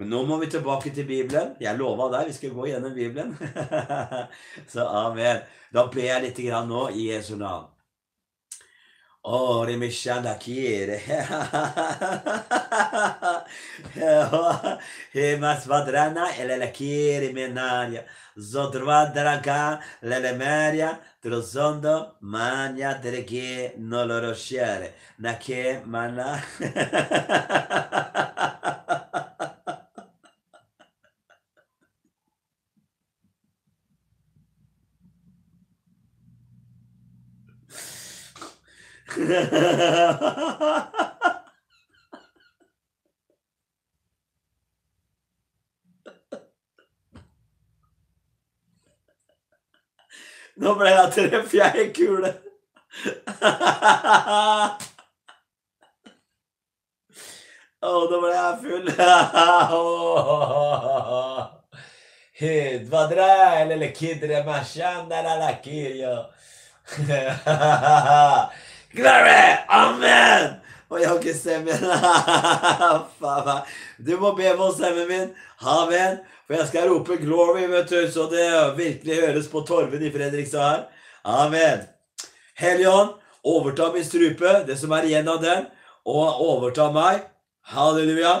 Men nå må vi tilbake til Bibelen. Jeg lova deg vi skal gå gjennom Bibelen. Så amen. Da ber jeg litt grann nå i Jesu navn. Oh, menaria. Zodrvadraga lelemeria. Trozondo mania drege noloroshere. Nake mana. Nå ble jeg treff, jeg er kule. Å, nå ble jeg full. Hudvadra eller kidre mashanda la la kirjo. Glory! Amen! Og jeg har ikke stemmen. Du må be for stemmen min. Amen. For jeg skal rope 'glory', vet du, så det virkelig høres på Torven i Fredrikstad her. Amen. Helligånd, overta min strupe, det som er igjen av den, og overta meg. Halleluja.